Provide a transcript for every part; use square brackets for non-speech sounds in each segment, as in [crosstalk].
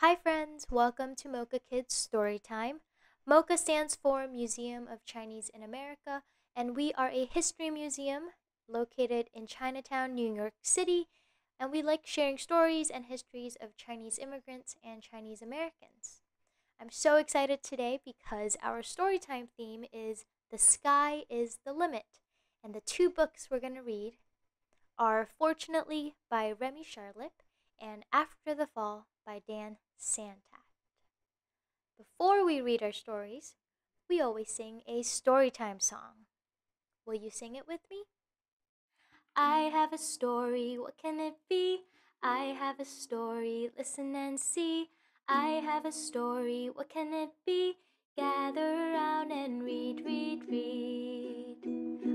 Hi, friends. Welcome to MoCA Kids Story Time. MoCA stands for Museum of Chinese in America, and we are a history museum located in Chinatown, New York City, and we like sharing stories and histories of Chinese immigrants and Chinese Americans. I'm so excited today because our storytime theme is The Sky is the Limit, and the two books we're going to read are Fortunately by Remy Charlip and After the Fall by Dan Santat. Before we read our stories, we always sing a storytime song. Will you sing it with me? I have a story, what can it be? I have a story, listen and see. I have a story, what can it be? Gather around and read, read, read.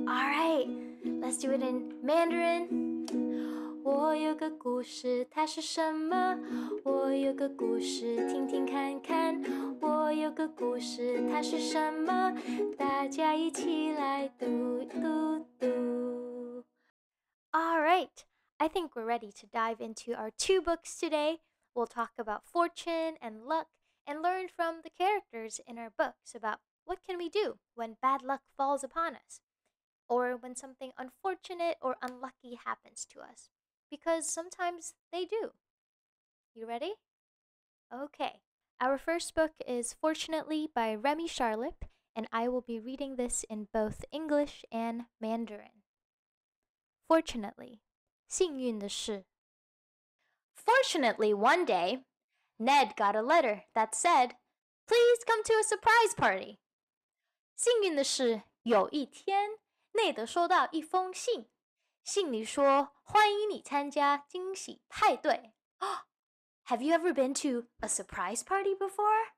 All right, let's do it in Mandarin. 我有个故事，它是什么？我有个故事，听听看看。我有个故事，它是什么？大家一起来读读读。All right, I think we're ready to dive into our two books today. We'll talk about fortune and luck and learn from the characters in our books about what can we do when bad luck falls upon us or when something unfortunate or unlucky happens to us because sometimes they do. You ready? Okay. Our first book is Fortunately by Remy Charlip, and I will be reading this in both English and Mandarin. Fortunately, 幸运的是 Fortunately, one day, Ned got a letter that said, Please come to a surprise party. 幸运的是，有一天，内德收到一封信， 信里说欢迎你参加惊喜派对。[gasps] Have you ever been to a surprise party before?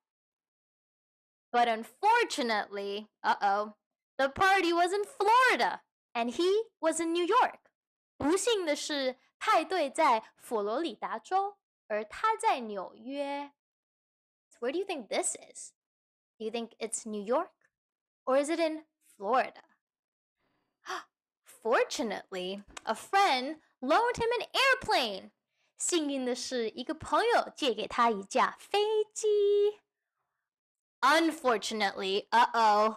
But unfortunately, uh oh, the party was in Florida and he was in New York. 不幸的是，派对在佛罗里达州，而他在纽约。So where do you think this is? Do you think it's New York? Or is it in Florida? Fortunately, a friend loaned him an airplane. 幸运的是，一个朋友借给他一架飞机。Unfortunately, uh oh,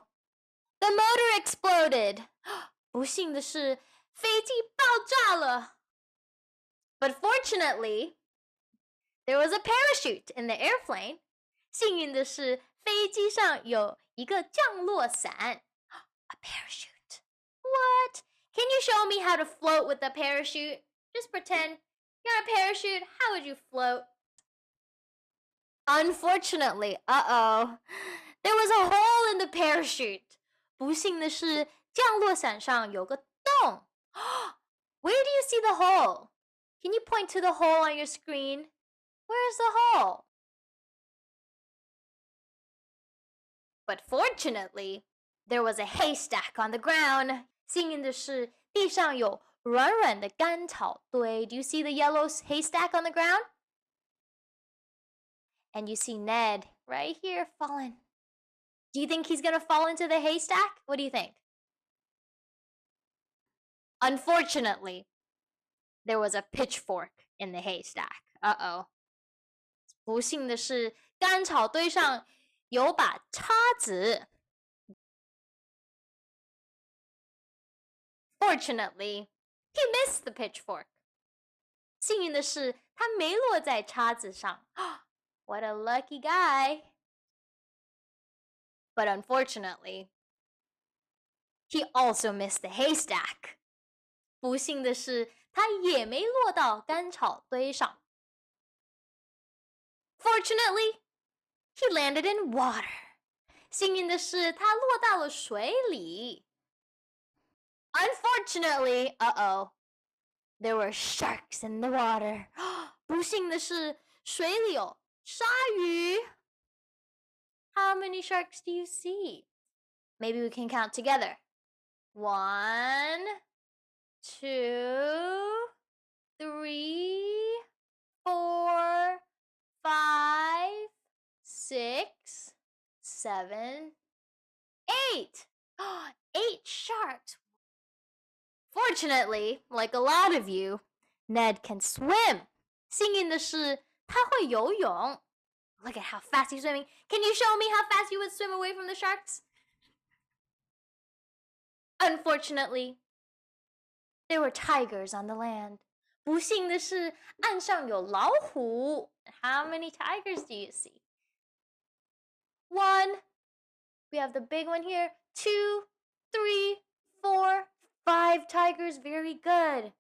the motor exploded. [gasps] 不幸的是，飞机爆炸了。but fortunately, there was a parachute in the airplane. 幸运的是，飞机上有一个降落伞。A [gasps] parachute. What? Can you show me how to float with a parachute? Just pretend you're a parachute. How would you float? Unfortunately, uh oh, there was a hole in the parachute. 不幸的是，降落伞上有个洞。Where [gasps] do you see the hole? Can you point to the hole on your screen? Where's the hole? But fortunately, there was a haystack on the ground. 幸运的是，地上有软软的干草堆。Do you see the yellow haystack on the ground? And you see Ned right here falling. Do you think he's going to fall into the haystack? What do you think? Unfortunately, there was a pitchfork in the haystack. Uh oh. 不幸的是，干草堆上有把叉子。 Fortunately, he missed the pitchfork. 幸运的是，他没落在叉子上。What [gasps] a lucky guy! But unfortunately, he also missed the haystack. 不幸的是，他也没落到干草堆上。Fortunately, he landed in water. 幸运的是，他落到了水里。 Unfortunately, uh oh, there were sharks in the water. [gasps] 不幸的是，水里有鲨鱼。How many sharks do you see? Maybe we can count together. One, two, three, four, five, six, seven, eight. [gasps] Eight sharks. Fortunately, like a lot of you, Ned can swim. 幸运的是，他会游泳。 Look at how fast he's swimming. Can you show me how fast you would swim away from the sharks? Unfortunately, there were tigers on the land. 不幸的是，岸上有老虎。How many tigers do you see? One. We have the big one here. Two, three, four, five tigers. Very good.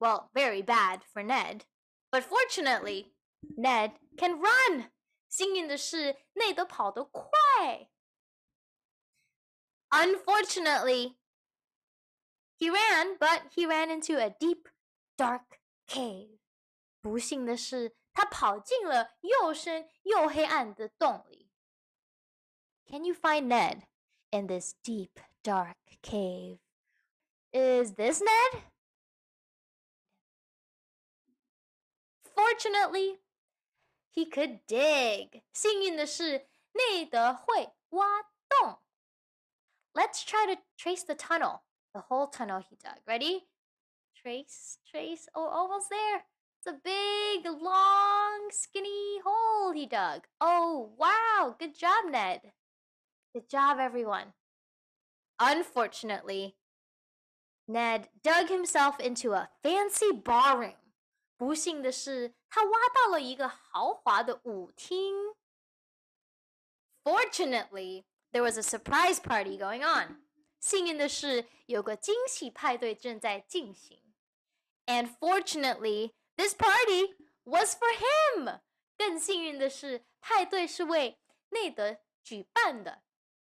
Well, very bad for Ned. But fortunately, Ned can run. 幸运的是，内德跑得快。Unfortunately, he ran, but he ran into a deep, dark cave. 不幸的是，他跑进了又深又黑暗的洞里。Can you find Ned in this deep, dark cave? Is this Ned? Fortunately, he could dig. 幸运的是，内德会挖洞。Let's try to trace the tunnel, the whole tunnel he dug. Ready? Trace, trace. Oh, almost there. It's a big, long, skinny hole he dug. Oh, wow. Good job, Ned. Good job, everyone. Unfortunately, Ned dug himself into a fancy barroom. 不幸的是，他挖到了一个豪华的舞厅。Fortunately, there was a surprise party going on. 幸运的是，有个惊喜派对正在进行。And fortunately, this party was for him. 更幸运的是，派对是为内德举办的。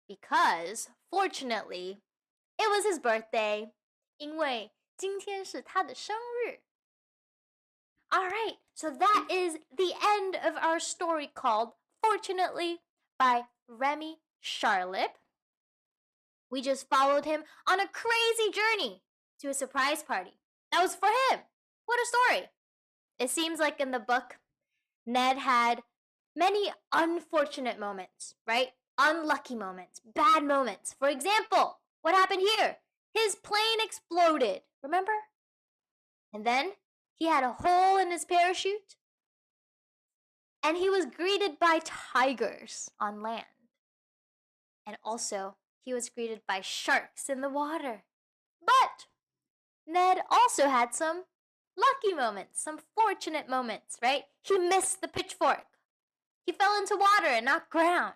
Because fortunately, it was his birthday. 因为今天是他的生日。all right, so that is the end of our story called Fortunately by Remy Charlotte. We just followed him on a crazy journey to a surprise party. That was for him. What a story. It seems like in the book, Ned had many unfortunate moments, right? Unlucky moments, bad moments. For example, what happened here? His plane exploded, remember? And then he had a hole in his parachute. And he was greeted by tigers on land. And also, he was greeted by sharks in the water. But Ned also had some lucky moments, some fortunate moments, right? He missed the pitchfork. He fell into water and not ground.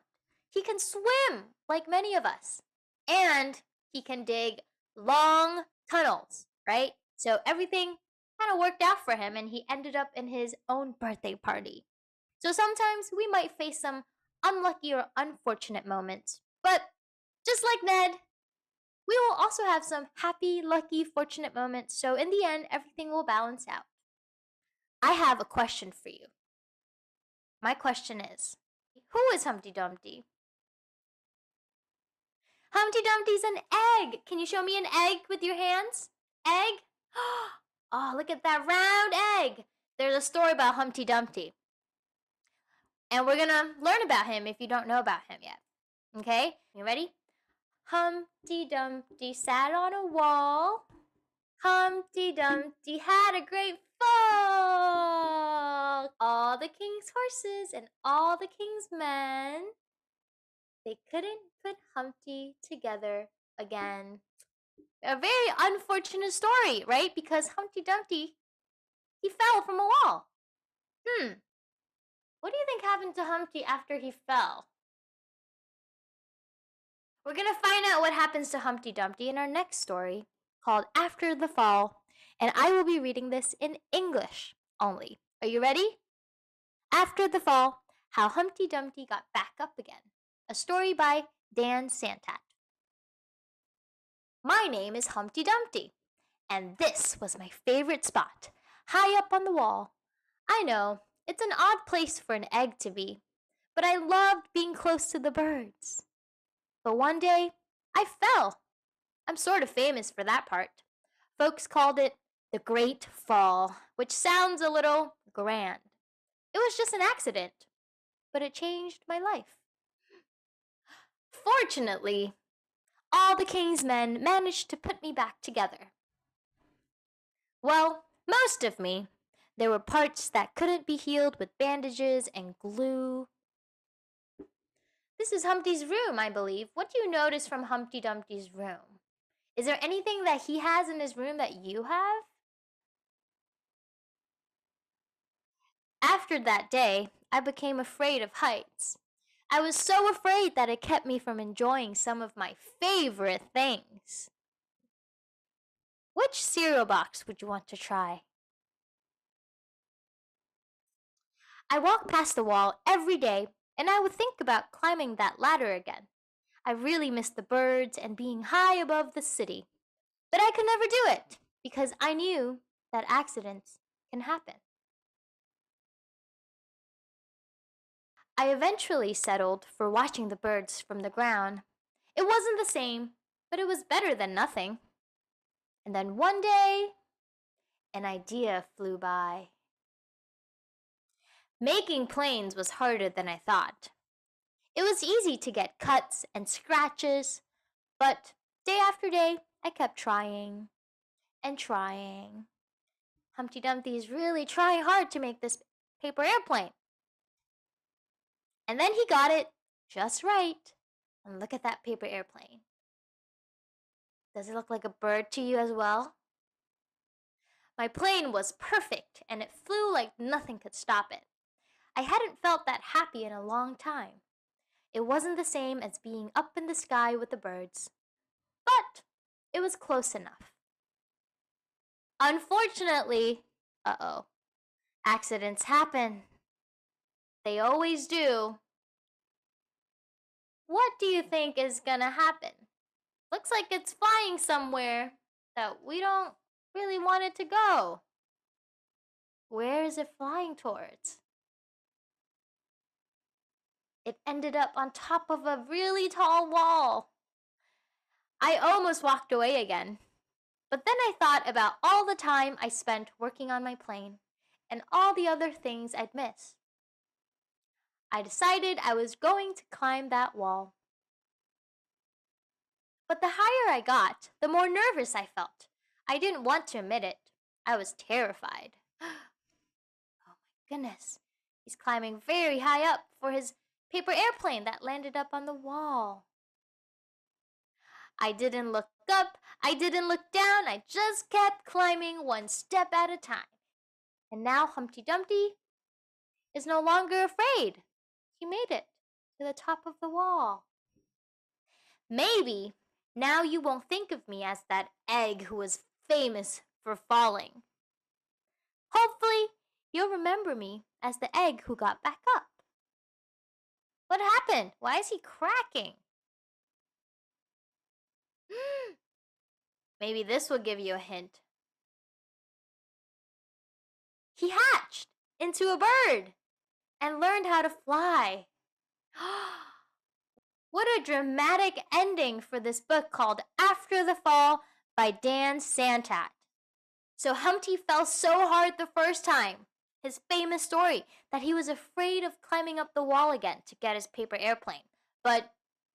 He can swim like many of us. And he can dig long tunnels, right? So everything kind of worked out for him and he ended up in his own birthday party. So sometimes we might face some unlucky or unfortunate moments, but just like Ned, we will also have some happy, lucky, fortunate moments. So in the end, everything will balance out. I have a question for you. My question is Who is Humpty Dumpty? Humpty Dumpty's an egg. Can you show me an egg with your hands? Egg? [gasps] Oh, look at that round egg. There's a story about Humpty Dumpty. And we're going to learn about him if you don't know about him yet. Okay? You ready? Humpty Dumpty sat on a wall. Humpty Dumpty had a great fall. All the king's horses and all the king's men, they couldn't put Humpty together again a very unfortunate story, right? Because Humpty Dumpty, he fell from a wall. Hmm. What do you think happened to Humpty after he fell? We're going to find out what happens to Humpty Dumpty in our next story called After the Fall, and I will be reading this in English only. Are you ready? After the Fall How Humpty Dumpty Got Back Up Again. Story by Dan Santat. My name is Humpty Dumpty, and this was my favorite spot, high up on the wall. I know, it's an odd place for an egg to be, but I loved being close to the birds. But one day, I fell. I'm sort of famous for that part. Folks called it the Great Fall, which sounds a little grand. It was just an accident, but it changed my life. Fortunately, all the king's men managed to put me back together. Well, most of me. There were parts that couldn't be healed with bandages and glue. This is Humpty's room, I believe. What do you notice from Humpty Dumpty's room? Is there anything that he has in his room that you have? After that day, I became afraid of heights. I was so afraid that it kept me from enjoying some of my favorite things. Which cereal box would you want to try? I walked past the wall every day and I would think about climbing that ladder again. I really missed the birds and being high above the city. But I could never do it because I knew that accidents can happen. I eventually settled for watching the birds from the ground. It wasn't the same, but it was better than nothing. And then one day, an idea flew by. Making planes was harder than I thought. It was easy to get cuts and scratches, but day after day, I kept trying and trying. Humpty Dumpty is really trying hard to make this paper airplane. And then he got it just right. And look at that paper airplane. Does it look like a bird to you as well? My plane was perfect and it flew like nothing could stop it. I hadn't felt that happy in a long time. It wasn't the same as being up in the sky with the birds, but it was close enough. Unfortunately, uh oh, accidents happen. They always do. What do you think is gonna happen? Looks like it's flying somewhere that we don't really want it to go. Where is it flying towards? It ended up on top of a really tall wall. I almost walked away again. But then I thought about all the time I spent working on my plane and all the other things I'd miss. I decided I was going to climb that wall. But the higher I got, the more nervous I felt. I didn't want to admit it. I was terrified. [gasps] oh my goodness. He's climbing very high up for his paper airplane that landed up on the wall. I didn't look up, I didn't look down, I just kept climbing one step at a time. And now Humpty Dumpty is no longer afraid. He made it to the top of the wall. Maybe now you won't think of me as that egg who was famous for falling. Hopefully, you'll remember me as the egg who got back up. What happened? Why is he cracking? [gasps] Maybe this will give you a hint. He hatched into a bird and learned how to fly. [gasps] what a dramatic ending for this book called After the Fall by Dan Santat. So Humpty fell so hard the first time his famous story that he was afraid of climbing up the wall again to get his paper airplane. But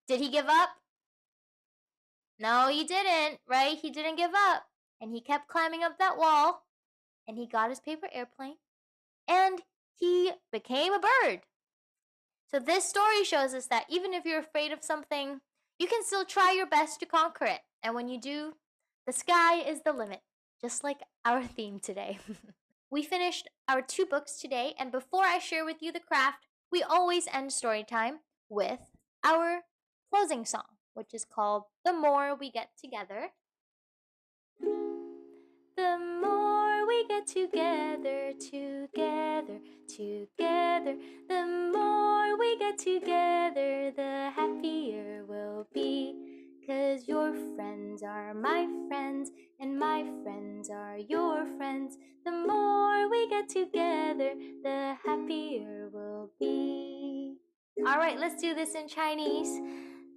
did he give up? No, he didn't, right? He didn't give up. And he kept climbing up that wall and he got his paper airplane and he became a bird. So, this story shows us that even if you're afraid of something, you can still try your best to conquer it. And when you do, the sky is the limit, just like our [laughs] theme today. [laughs] We finished our two books today, and before I share with you the craft, we always end story time with our closing song, which is called The More We Get Together. The more we get together, together, together, the more we get together, the happier we'll be. Cause your friends are my friends, and my friends are your friends. The more we get together, the happier we'll be. Alright, let's do this in Chinese.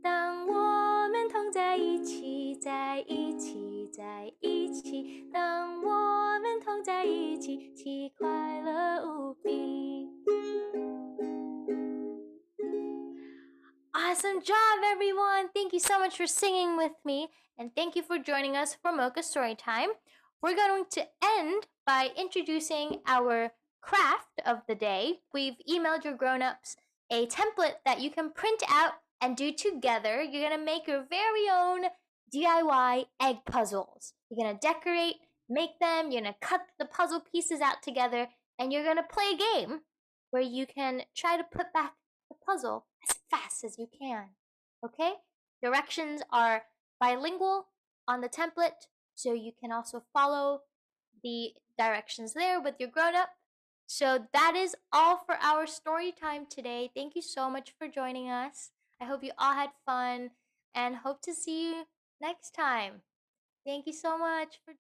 当我们同在一起，在一起， 在一起。当我们同在一起，其快乐无比。Awesome job, everyone! Thank you so much for singing with me, and thank you for joining us for MoCA Storytime. We're going to end by introducing our craft of the day. We've emailed your grown ups a template that you can print out and do together. You're going to make your very own DIY egg puzzles. You're to decorate, make them, you're to cut the puzzle pieces out together, and you're to play a game where you can try to put back the puzzle as fast as you can. Okay? Directions are bilingual on the template, so you can also follow the directions there with your grown up. So that is all for our story time today. Thank you so much for joining us. I hope you all had fun and hope to see you next time. Thank you so much for